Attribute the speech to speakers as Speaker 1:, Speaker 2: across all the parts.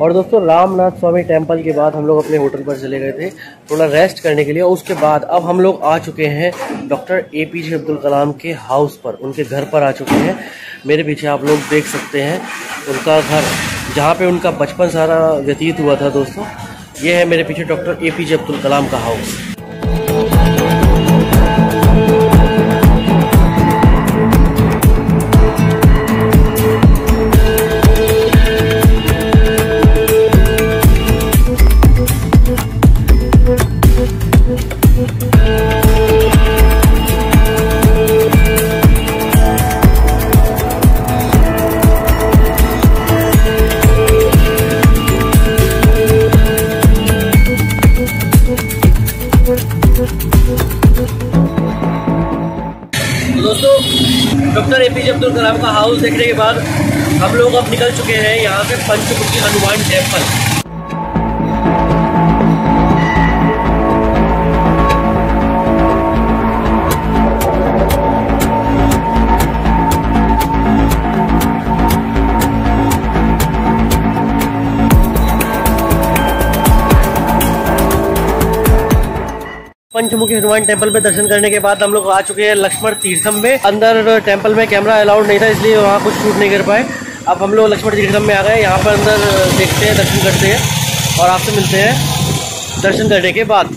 Speaker 1: और दोस्तों, रामनाथ स्वामी टेंपल के बाद हम लोग अपने होटल पर चले गए थे, थोड़ा रेस्ट करने के लिए। और उसके बाद अब हम लोग आ चुके हैं doctor A P J Abdul Kalam के हाउस पर। उनके घर पर आ चुके हैं। मेरे पीछे आप लोग देख सकते हैं उनका घर, जहाँ पे उनका बचपन सारा व्यतीत हुआ था दोस्तों। ये है मेरे पीछे doctor A P J Abdul Kalam का house doctor A P J Abdul Kalam का हाउस देखने के बाद हम लोग अब निकल चुके हैं यहाँ पे पंचमुखी हनुमान टेंपल पंचमुखी हनुमान टेंपल में दर्शन करने के बाद हम लोग आ चुके हैं लक्ष्मण तीर्थम में। अंदर टेंपल में कैमरा अलाउड नहीं था, इसलिए वहाँ कुछ शूट नहीं कर पाए। अब हम लोग लक्ष्मण तीर्थम में आ गए, यहाँ पर अंदर देखते हैं, दर्शन करते हैं और आपसे मिलते हैं दर्शन करने के बाद।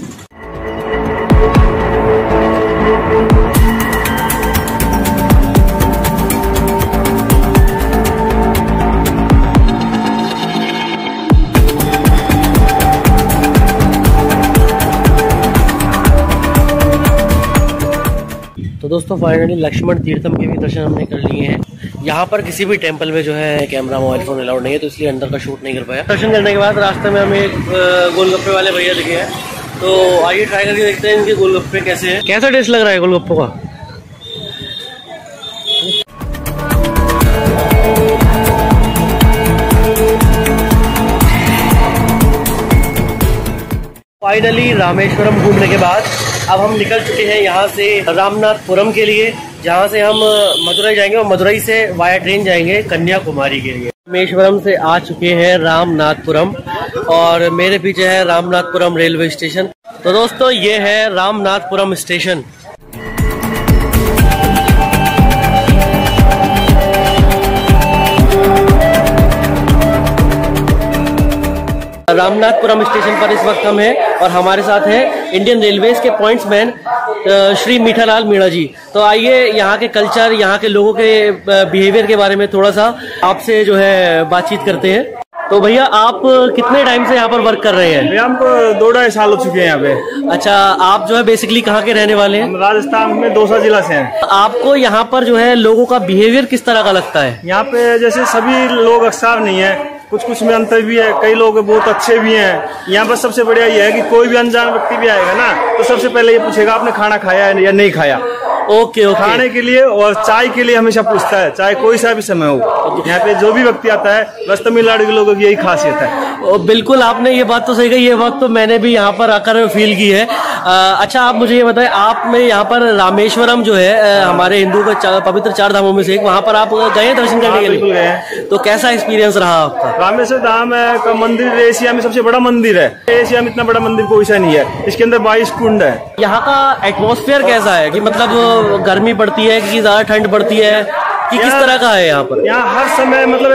Speaker 1: दोस्तों फाइनली लक्ष्मण तीर्थम के भी दर्शन हमने कर लिए हैं। यहाँ पर किसी भी टेंपल में जो है कैमरा मोबाइल फ़ोन अलाउड नहीं है तो इसलिए अंदर का शूट नहीं कर पाया। दर्शन करने के बाद रास्ते में हमें एक गोलगप्पे वाले भैया दिखे हैं। तो आइए ट्राई करके देखते हैं इनके गोलगप्पे कैसे हैं। कैसा टेस्ट लग रहा है गोलगप्पो का? फाइनली रामेश्वरम घूमने के बाद अब हम निकल चुके हैं यहाँ से रामनाथपुरम के लिए, जहाँ से हम मदुरई जाएँगे और मदुरई से वाया ट्रेन जाएँगे कन्याकुमारी के लिए। रामेश्वरम से आ चुके हैं रामनाथपुरम और मेरे पीछे है रामनाथपुरम रेलवे स्टेशन। तो दोस्तों, ये है रामनाथपुरम स्टेशन। रामनाथपुरम स्टेशन पर इस वक्त हम हैं और हमारे साथ हैं इंडियन रेलवेज के पॉइंट्समैन अ, श्री मीठालाल मीणा जी। तो आइए यहाँ के कल्चर यहाँ के लोगों के बिहेवियर के बारे में थोड़ा सा आपसे जो है बातचीत करते हैं। तो भैया आप कितने टाइम से यहाँ पर वर्क कर रहे हैं?
Speaker 2: भैया हमको दो ढाई साल हो चुके हैं यहाँ पे।
Speaker 1: अच्छा आप जो है बेसिकली कहाँ के रहने वाले हैं?
Speaker 2: राजस्थान में दौसा जिला से हैं।
Speaker 1: आपको यहाँ पर जो है लोगों का बिहेवियर किस तरह का लगता है?
Speaker 2: यहाँ पे जैसे सभी लोग अक्सर नहीं है कुछ कुछ में अंतर भी है कई लोग बहुत अच्छे भी हैं। यहाँ पर सबसे बढ़िया ये है कि कोई भी अनजान व्यक्ति भी आएगा ना तो सबसे पहले ये पूछेगा आपने खाना खाया है या नहीं खाया?
Speaker 1: Okay okay.
Speaker 2: खाने के लिए और चाय के लिए हमेशा पूछता है चाहे कोई सा भी समय हो। यहाँ पे जो भी व्यक्ति आता है बस तमिलनाडु के लोगों की यही खासियत है।
Speaker 1: बिल्कुल आपने ये बात तो सही कही ये बात तो मैंने भी यहाँ पर आकर फील की है। अ, अच्छा आप मुझे ये बताएँ आप में यहाँ पर रामेश्वरम जो है अ, हमारे हिंदू का चा- पवित्र चार धामों में से एक वहाँ पर आप गए दर्शन करने
Speaker 2: हाँ,
Speaker 1: के लिए?
Speaker 2: गए
Speaker 1: तो कैसा एक्सपीरियंस रहा आपका?
Speaker 2: रामेश्वर धाम है का मंदिर एशिया में सबसे बड़ा मंदिर है। एशिया में इतना बड़ा मंदिर कोई सा नहीं है इसके अंदर बाईस कुंड है।
Speaker 1: यहाँ का एटमोसफेयर कैसा है? की मतलब गर्मी पड़ती है कि ज़्यादा ठंड पड़ती है कि किस तरह का है यहाँ पर?
Speaker 2: यहाँ हर समय मतलब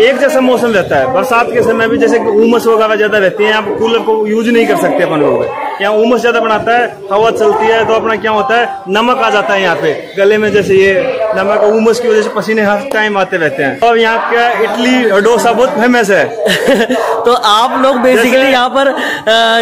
Speaker 2: एक जैसा मौसम रहता है। बरसात के समय भी जैसे उमस वगैरह ज़्यादा रहती है यहाँ कूलर को यूज़ नहीं कर सकते अपन लोग। यहाँ उमस ज़्यादा बनाता है हवा चलती है तो अपना क्या होता है नमक आ जाता है यहाँ पे। गले में जैसे ये नमक उमस की वजह से पसीने हर टाइम आते रहते हैं। और यहाँ का इडली और डोसा बहुत फ़ेमस है।
Speaker 1: तो आप लोग बेसिकली यहाँ पर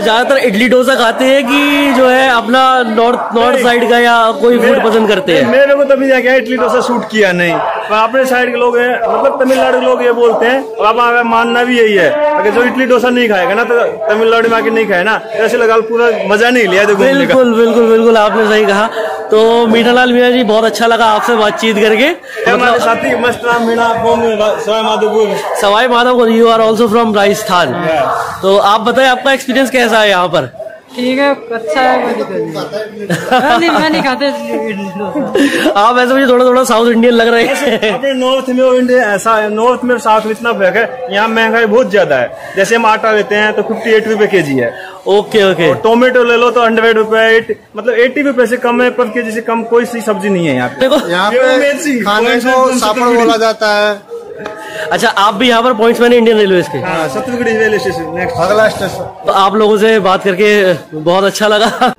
Speaker 1: ज़्यादातर इडली डोसा खाते हैं कि जो है अपना नॉर्थ नॉर्थ साइड का या कोई फ़ूड पसंद करते हैं?
Speaker 2: मेरे को तभी जाके इडली डोसा सूट किया नहीं। अपने साइड के लोग हैं मतलब तमिलनाडु के लोग ये बोलते हैं और मानना भी यही है अगर जो इडली डोसा नहीं खाएगा ना तो तमिलनाडु में आके नहीं खाए ना ऐसे लगा पूरा मज़ा नहीं लिया तो
Speaker 1: बिल्कुल बिल्कुल बिल्कुल आपने सही कहा। तो मीठालाल मीणा जी बहुत अच्छा लगा आपसे बातचीत करके।
Speaker 2: हमारे साथी Mast Ram Meena Sawai Madhopur
Speaker 1: Sawai Madhav you are also from Rajasthan. तो आप बताए आपका एक्सपीरियंस कैसा है यहाँ पर?
Speaker 3: ठीक है अच्छा है नहीं। नहीं, मैं नहीं खाता
Speaker 1: आप ऐसे मुझे थोड़ा थोड़ा साउथ इंडियन लग रहे हैं।
Speaker 2: अपने नॉर्थ में और इंडिया ऐसा है नॉर्थ में साउथ में इतना फ़र्क है यहाँ महँगाई बहुत ज़्यादा है। जैसे हम आटा लेते हैं तो फिफ्टी एट रुपए के जी है।
Speaker 1: ओके ओके
Speaker 2: टोमेटो ले लो तो हंड्रेड रुपए एट मतलब एट्टी रुपए से कम है पर के जी से कम कोई सी सब्ज़ी नहीं है यहाँ पे।
Speaker 4: यहाँ पे खाने को सापड़ बोला जाता है।
Speaker 1: अच्छा आप भी यहाँ पर पॉइंट्स मैंने इंडियन रेलवे के।
Speaker 2: हाँ रेलवे स्टेशन
Speaker 4: अगला स्टेशन
Speaker 1: तो आप लोगों से बात करके बहुत अच्छा लगा।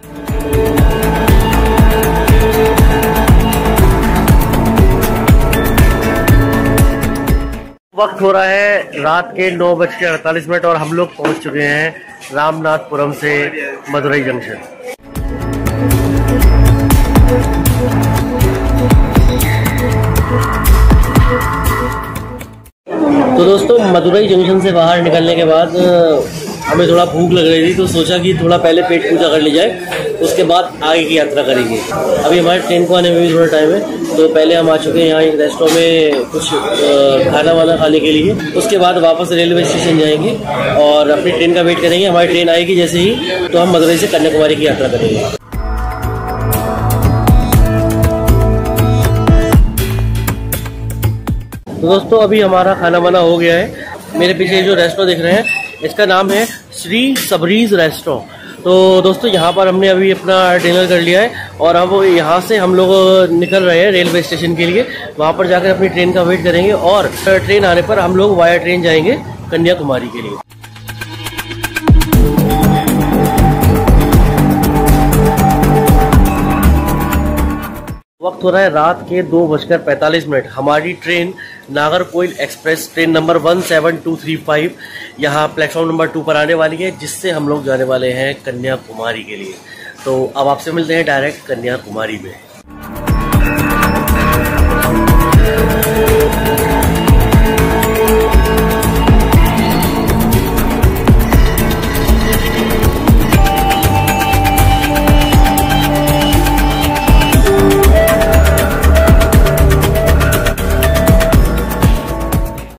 Speaker 1: वक्त हो रहा है रात के नौ बज के अड़तालीस मिनट और हम लोग पहुँच चुके हैं रामनाथपुरम से मदुरई जंक्शन। तो दोस्तों, मदुरई जंक्शन से बाहर निकलने के बाद हमें थोड़ा भूख लग रही थी तो सोचा कि थोड़ा पहले पेट पूजा कर ली जाए, उसके बाद आगे की यात्रा करेंगे। अभी हमारे ट्रेन को आने में भी थोड़ा टाइम है तो पहले हम आ चुके हैं यहाँ एक रेस्टोरेंट में कुछ खाना वाना खाने के लिए। उसके बाद वापस रेलवे स्टेशन जाएँगे और अपनी ट्रेन का वेट करेंगे। हमारी ट्रेन आएगी जैसे ही तो हम मदुरई से कन्याकुमारी की यात्रा करेंगे। तो दोस्तों, अभी हमारा खाना बना हो गया है। मेरे पीछे जो रेस्टोरेंट देख रहे हैं, इसका नाम है श्री सबरीज रेस्टोरेंट तो दोस्तों, यहाँ पर हमने अभी अपना डिनर कर लिया है और अब यहाँ से हम लोग निकल रहे हैं रेलवे स्टेशन के लिए। वहाँ पर जाकर अपनी ट्रेन का वेट करेंगे और ट्रेन आने पर हम लोग वाया ट्रेन जाएँगे कन्याकुमारी के लिए। वक्त हो रहा है रात के दो बजकर पैंतालीस मिनट। हमारी train Nagercoil express, train number one seven two three five, यहाँ प्लेटफॉर्म नंबर टू पर आने वाली है, जिससे हम लोग जाने वाले हैं कन्याकुमारी के लिए। तो अब आपसे मिलते हैं डायरेक्ट कन्याकुमारी में।